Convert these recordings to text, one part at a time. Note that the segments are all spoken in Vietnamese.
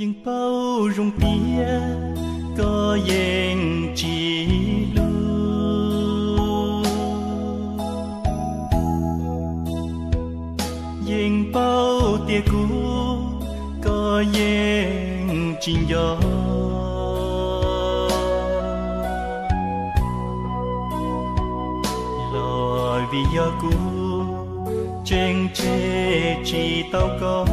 Nhưng bao rung kia có dành chỉ lu dành bao tia cũ có dành chỉ gió lò vì gió cũ, trên chê chỉ tao có.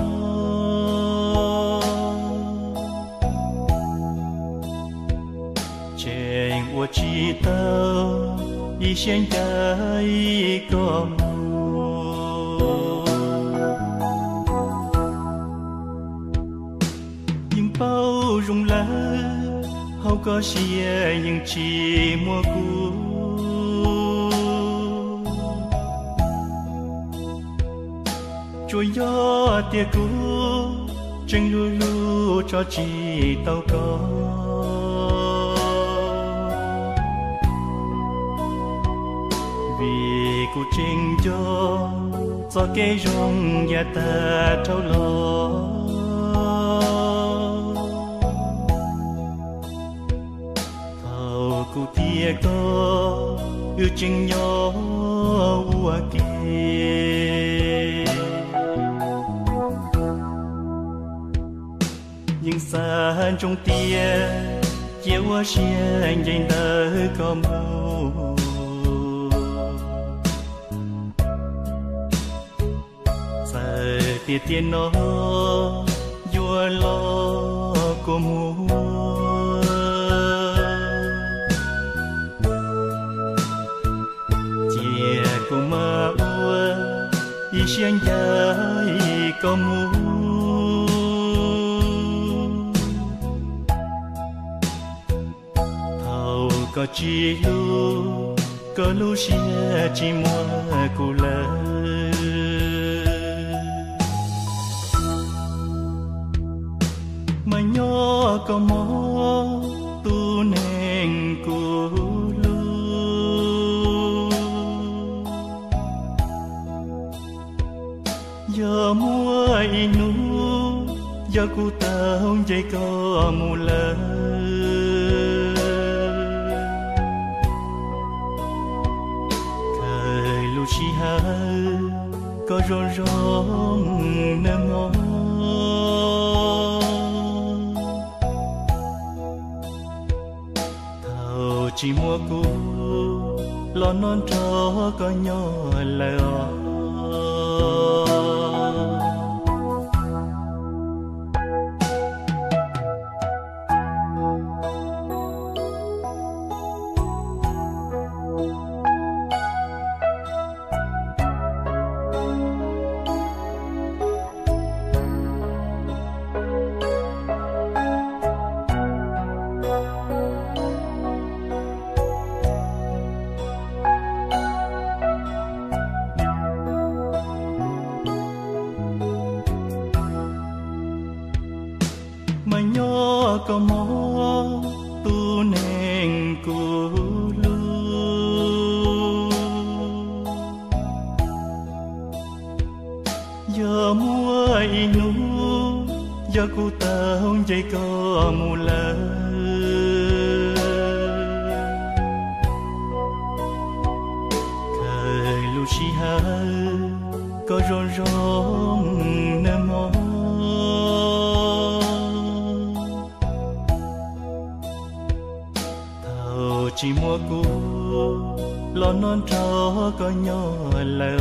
chi tao y xen tay có mùa nhưng bao rung lá hầu có xia nhưng chỉ mua cũ. Chuối gió tia cũ tranh lưu lưu cho chi tao có. Vì cô trình cho cho cái rong nhà ta trâu lo. Thầu cô tia có yêu trình nhỏ ua kia nhưng xa trong tia chiều qua anh dành đỡ có mưu tia tia nó vua lo của mùa. Chia của mơ ua y xiên dài có mùa. Thầu có chi lu có lu xia, chi mua cô lời giờ cu tao dây có mù lơ. Thời lu chi ha có rong rong nơ mong chỉ mua cũ lo non cho có nhỏ lỡ mà nhỏ có mó tu nền cu lu giờ mua inu giờ cu tao dây mù thời chi có chỉ mua cũ lo non cho có nhỏ lỡ